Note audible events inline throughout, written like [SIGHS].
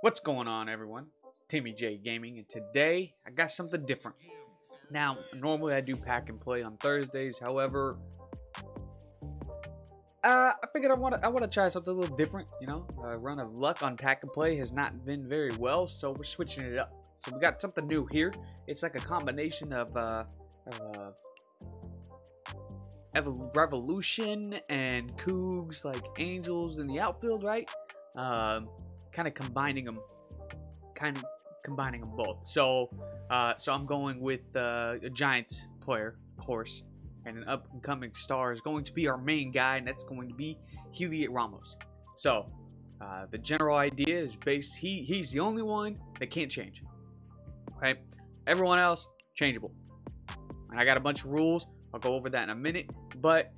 What's going on, everyone? It's Timmy J Gaming, and today I got something different. Now, normally I do pack and play on Thursdays. However, uh, I figured I want to I want to try something a little different. You know, a run of luck on pack and play has not been very well, so we're switching it up. So we got something new here. It's like a combination of uh, uh Evol- Revolution and Koogs, like Angels in the outfield, right? Um, kind of combining them, kind of combining them both. So, uh, so I'm going with uh, a Giants player, of course, and an up and coming star is going to be our main guy, and that's going to be Heliot Ramos. So, uh, the general idea is based. He he's the only one that can't change. Okay, everyone else changeable. And I got a bunch of rules. I'll go over that in a minute. But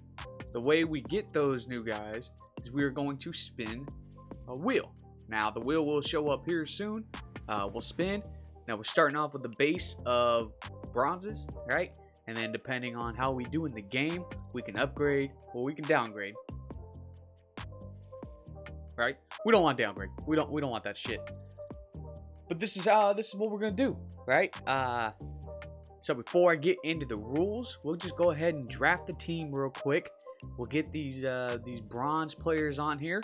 the way we get those new guys is we are going to spin a wheel. Now the wheel will show up here soon. Uh, we'll spin. Now we're starting off with the base of bronzes, right? And then depending on how we do in the game, we can upgrade or we can downgrade. Right? We don't want downgrade. We don't we don't want that shit. But this is uh this is what we're gonna do, right? Uh so before I get into the rules, we'll just go ahead and draft the team real quick. We'll get these uh, these bronze players on here,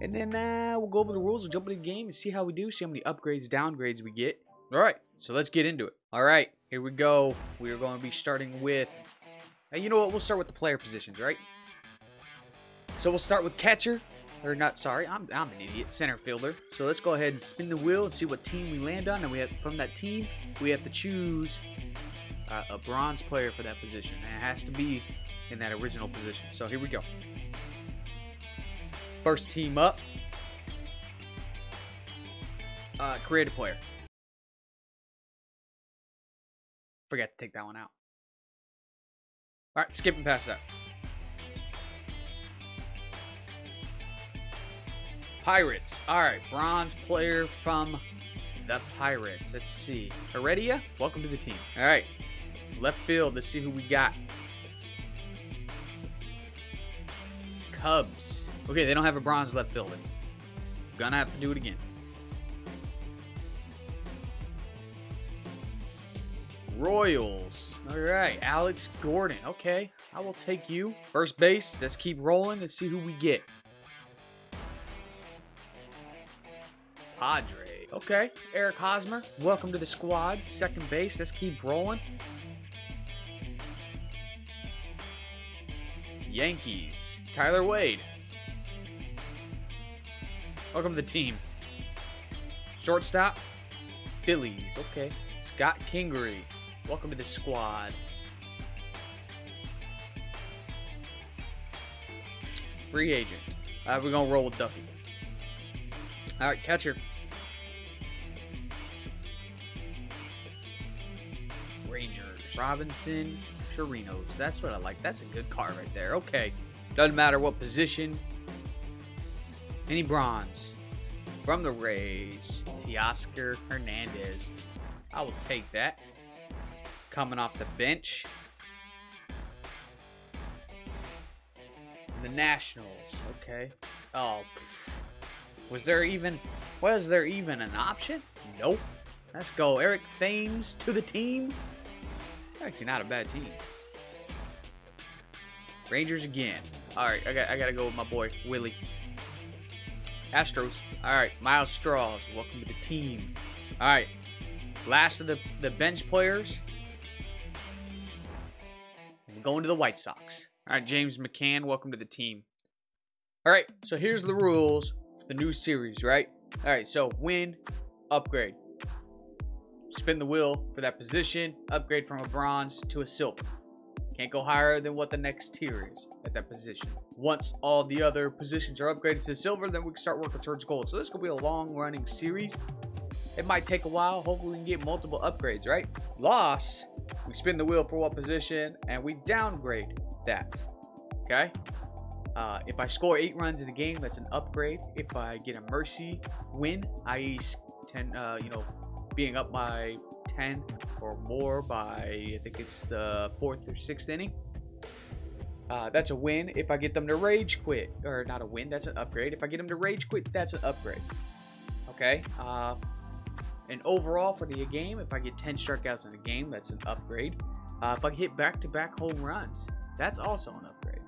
and then uh, we'll go over the rules. We'll jump into the game and see how we do. See how many upgrades, downgrades we get. All right, so let's get into it. All right, here we go. We are going to be starting with. Uh, you know what? We'll start with the player positions, right? So we'll start with catcher, or not. Sorry, I'm I'm an idiot. Center fielder. So let's go ahead and spin the wheel and see what team we land on. And we have from that team, we have to choose uh, a bronze player for that position. And it has to be in that original position. So here we go. First team up. Uh, player. Forgot to take that one out. All right, skipping past that. Pirates. All right, bronze player from the Pirates. Let's see. Heredia, welcome to the team. All right, left field. Let's see who we got. Cubs. Okay, they don't have a bronze left fielder. Gonna have to do it again. Royals. All right, Alex Gordon. Okay, I will take you. First base. Let's keep rolling and see who we get. Padre. Okay, Eric Hosmer. Welcome to the squad. Second base. Let's keep rolling. Yankees. Tyler Wade. Welcome to the team. Shortstop. Phillies. Okay. Scott Kingery. Welcome to the squad. Free agent. We're going to roll with Duffy. All right, catcher. Rangers. Robinson. Chirinos. That's what I like. That's a good card right there. Okay. Doesn't matter what position. Any bronze. From the Rays. Teoscar Hernandez. I will take that. Coming off the bench. The Nationals. Okay. Oh. pff. Was there even... Was there even an option? Nope. Let's go. Eric Thames to the team. Actually, not a bad team. Rangers again. All right, I got I gotta go with my boy Willie. Astros. All right, Myles Straws. Welcome to the team. All right, last of the the bench players. Going to the White Sox. All right, James McCann. Welcome to the team. All right, so here's the rules for the new series. Right. All right, so win, upgrade. Spin the wheel for that position. Upgrade from a bronze to a silver. Can't go higher than what the next tier is at that position. Once all the other positions are upgraded to silver, then we can start working towards gold. So this could be a long running series. It might take a while. Hopefully we can get multiple upgrades, right? Loss, we spin the wheel for what position and we downgrade that. Okay? Uh, if I score eight runs in the game, that's an upgrade. If I get a mercy win, i.e., 10, uh, you know, being up by 10 or more by, I think it's the fourth or sixth inning. Uh, that's a win. If I get them to rage quit, or not a win, that's an upgrade. If I get them to rage quit, that's an upgrade. Okay. Uh, and overall for the game, if I get 10 strikeouts in a game, that's an upgrade. Uh, if I hit back-to-back home runs, that's also an upgrade.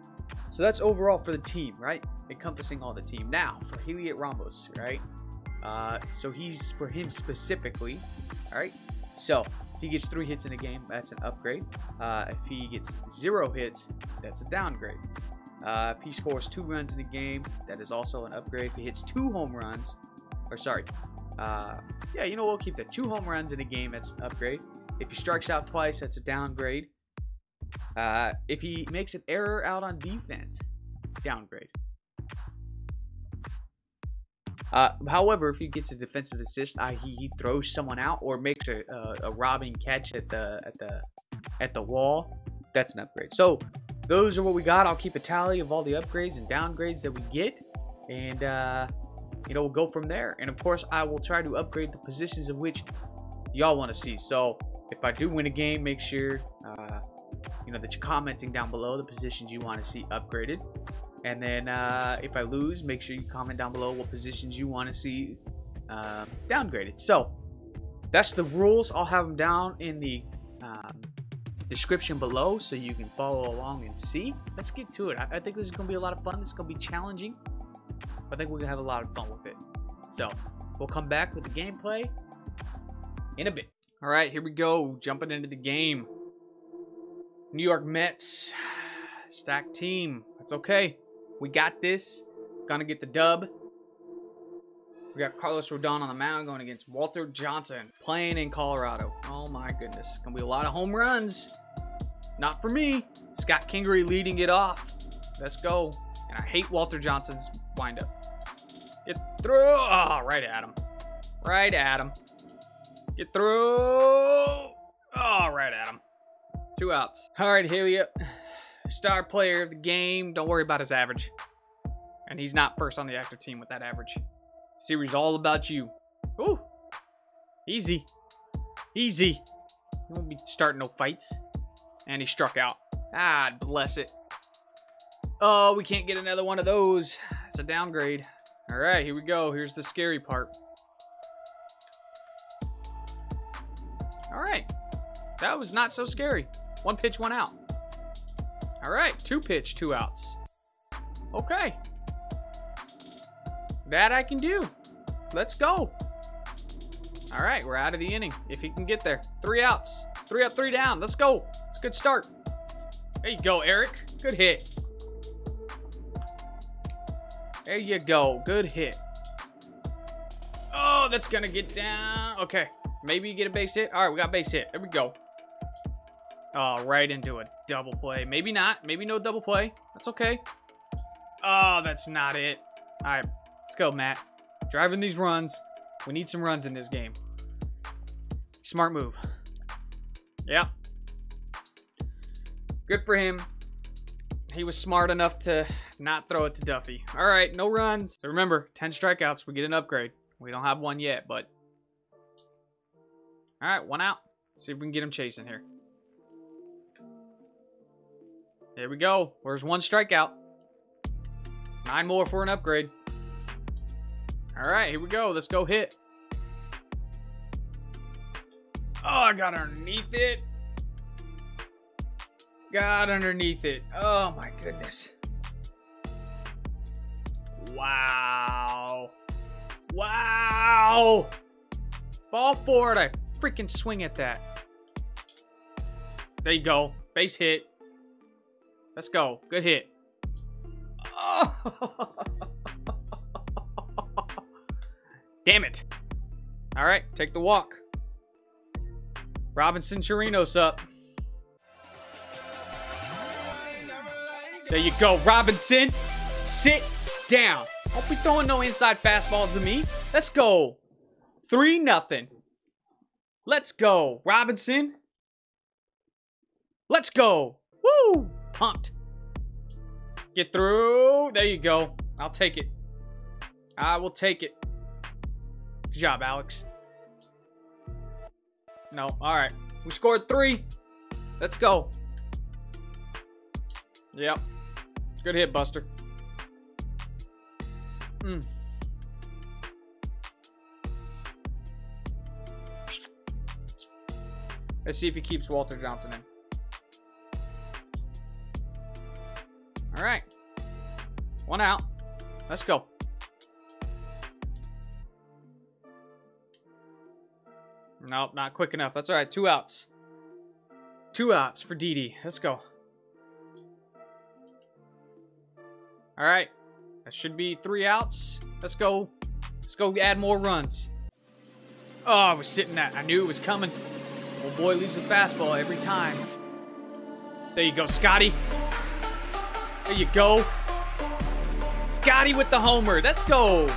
So that's overall for the team, right? Encompassing all the team. Now, for Heliot Ramos, right? Uh, so he's, for him specifically, all right? So, if he gets three hits in a game, that's an upgrade. Uh, if he gets zero hits, that's a downgrade. Uh, if he scores two runs in a game, that is also an upgrade. If he hits two home runs, or sorry, uh, yeah, you know, we'll keep that. Two home runs in a game, that's an upgrade. If he strikes out twice, that's a downgrade. Uh, if he makes an error out on defense, downgrade. Uh, however, if he gets a defensive assist, he throws someone out or makes a, a, a robbing catch at the at the at the wall, that's an upgrade. So those are what we got. I'll keep a tally of all the upgrades and downgrades that we get, and uh, you know we'll go from there. And of course, I will try to upgrade the positions of which y'all want to see. So if I do win a game, make sure uh, you know that you're commenting down below the positions you want to see upgraded. And then uh, if I lose, make sure you comment down below what positions you want to see uh, downgraded. So that's the rules. I'll have them down in the um, description below so you can follow along and see. Let's get to it. I, I think this is going to be a lot of fun. This is going to be challenging. I think we're going to have a lot of fun with it. So we'll come back with the gameplay in a bit. All right, here we go. Jumping into the game. New York Mets. [SIGHS] Stacked team. That's okay. We got this. Gonna get the dub. We got Carlos Rodon on the mound going against Walter Johnson playing in Colorado. Oh my goodness. Gonna be a lot of home runs. Not for me. Scott Kingery leading it off. Let's go. And I hate Walter Johnson's windup. Get through. Oh, right at him. Right at him. Get through. Oh, right at him. Two outs. All right, Heliot star player of the game. Don't worry about his average. And he's not first on the active team with that average. Series all about you. Ooh. Easy. Easy. You won't be starting no fights. And he struck out. Ah, bless it. Oh, we can't get another one of those. It's a downgrade. All right, here we go. Here's the scary part. All right. That was not so scary. One pitch, one out. All right, two pitch, two outs. Okay. That I can do. Let's go. All right, we're out of the inning. If he can get there. Three outs. Three up, three down. Let's go. It's a good start. There you go, Eric. Good hit. There you go. Good hit. Oh, that's going to get down. Okay. Maybe you get a base hit. All right, we got base hit. There we go. Oh, right into a double play. Maybe not. Maybe no double play. That's okay. Oh, that's not it. All right, let's go, Matt. Driving these runs. We need some runs in this game. Smart move. Yeah. Good for him. He was smart enough to not throw it to Duffy. All right, no runs. So remember, 10 strikeouts, we get an upgrade. We don't have one yet, but... All right, one out. See if we can get him chasing here. There we go. Where's one strikeout? Nine more for an upgrade. All right, here we go. Let's go hit. Oh, I got underneath it. Got underneath it. Oh my goodness. Wow. Wow. Ball forward. I freaking swing at that. There you go. Base hit. Let's go. Good hit. [LAUGHS] Damn it. All right, take the walk. Robinson Chirinos up. There you go, Robinson. Sit down. Don't be throwing no inside fastballs to me. Let's go. 3 nothing. Let's go, Robinson. Let's go. Woo! pumped. Get through. There you go. I'll take it. I will take it. Good job, Alex. No. All right. We scored three. Let's go. Yep. Good hit, Buster. Mm. Let's see if he keeps Walter Johnson in. All right. One out. Let's go. Nope, not quick enough. That's all right. Two outs. Two outs for Didi. Let's go. All right. That should be three outs. Let's go. Let's go add more runs. Oh, I was sitting that. I knew it was coming. Old boy leaves with fastball every time. There you go, Scotty. There you go. Scotty with the homer. Let's go.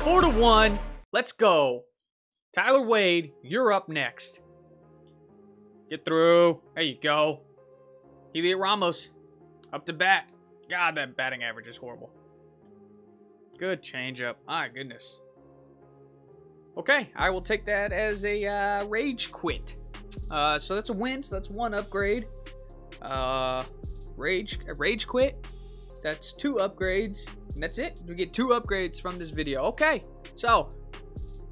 Four to one. Let's go. Tyler Wade, you're up next. Get through. There you go. Heliot Ramos, up to bat. God, that batting average is horrible. Good changeup. My goodness. Okay, I will take that as a uh, rage quit. Uh, so that's a win. So that's one upgrade. Uh, rage rage quit. That's two upgrades. And that's it. We get two upgrades from this video. Okay, so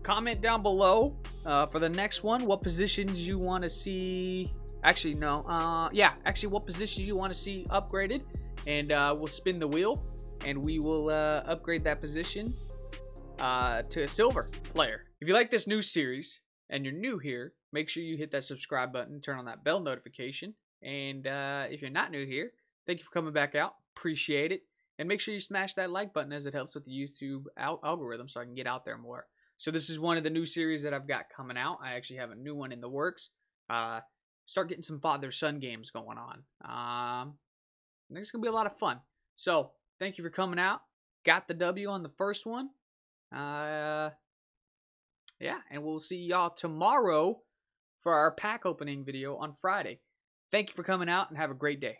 comment down below uh, for the next one what positions you want to see. Actually, no. Uh, yeah, actually, what positions you want to see upgraded, and uh, we'll spin the wheel, and we will uh, upgrade that position uh, to a silver player. If you like this new series and you're new here, make sure you hit that subscribe button, turn on that bell notification. And uh, if you're not new here, thank you for coming back out. Appreciate it. And make sure you smash that like button as it helps with the YouTube al- algorithm so I can get out there more. So this is one of the new series that I've got coming out. I actually have a new one in the works. Uh, start getting some father-son games going on. Um, I think it's gonna be a lot of fun. So thank you for coming out. Got the W on the first one. Uh, yeah, and we'll see y'all tomorrow for our pack opening video on Friday. Thank you for coming out and have a great day.